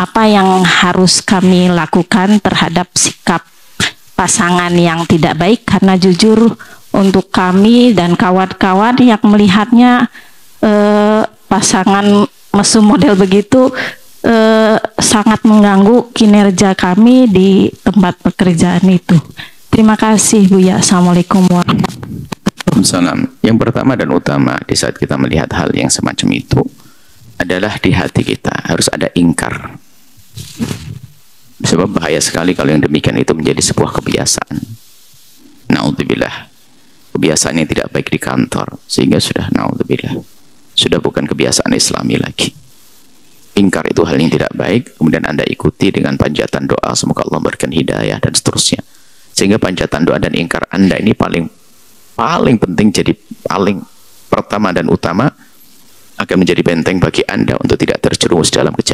apa yang harus kami lakukan terhadap sikap pasangan yang tidak baik karena jujur untuk kami dan kawan-kawan yang melihatnya eh, pasangan mesum model begitu eh, sangat mengganggu kinerja kami di tempat pekerjaan itu. Terima kasih Bu ya. Assalamualaikum warahmatullahi wabarakatuh. Yang pertama dan utama di saat kita melihat hal yang semacam itu adalah di hati kita harus ada ingkar Sebab bahaya sekali kalau yang demikian itu menjadi sebuah kebiasaan. Naudzubillah. Kebiasaan yang tidak baik di kantor. Sehingga sudah naudzubillah. Sudah bukan kebiasaan islami lagi. Ingkar itu hal yang tidak baik. Kemudian anda ikuti dengan panjatan doa. Semoga Allah berikan hidayah dan seterusnya. Sehingga panjatan doa dan ingkar anda ini paling paling penting jadi paling pertama dan utama akan menjadi benteng bagi anda untuk tidak terjerumus dalam kejadian